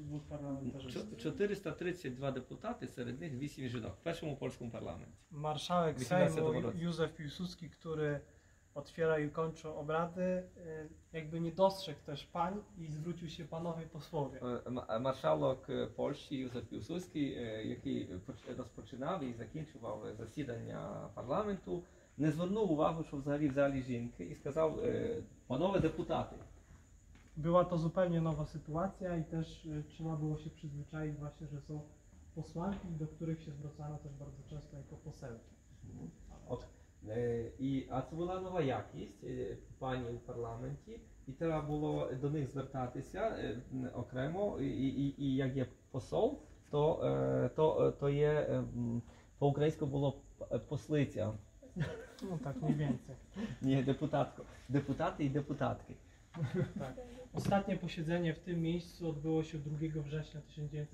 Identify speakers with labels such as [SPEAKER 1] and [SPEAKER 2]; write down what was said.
[SPEAKER 1] двох парламентаристів.
[SPEAKER 2] Чо- 432 депутати, серед них 8 жінок в першому польському парламенті.
[SPEAKER 1] Marszałek
[SPEAKER 2] 18
[SPEAKER 1] Sejmu
[SPEAKER 2] roku.
[SPEAKER 1] Józef Piłsudski, który otwiera i kończy obrady, y, jakby nie dostrzegł też pań i zwrócił się panowie posłowie.
[SPEAKER 2] Е, м- Маршалок е, Польщі Юзеф Пілсудський, е, який поч- розпочинав і закінчував е, засідання парламенту, не звернув увагу, що взагалі в залі жінки, і сказав: е, панове депутати,
[SPEAKER 1] Była to zupełnie nowa sytuacja i też y, trzeba było się przyzwyczaić właśnie, że są posłanki, do których się zwracano też bardzo często jako poselki.
[SPEAKER 2] От, е, і, а це була нова якість е, пані у парламенті, і треба було до них звертатися е, м, окремо. І, і, і як є посол, то, е, то, е, то є е, м, по-українську було п- послиця,
[SPEAKER 1] No tak, mniej więcej.
[SPEAKER 2] ні, депутатко. Депутати і депутатки.
[SPEAKER 1] Tak. Ostatnie posiedzenie w tym miejscu odbyło się 2 września 1900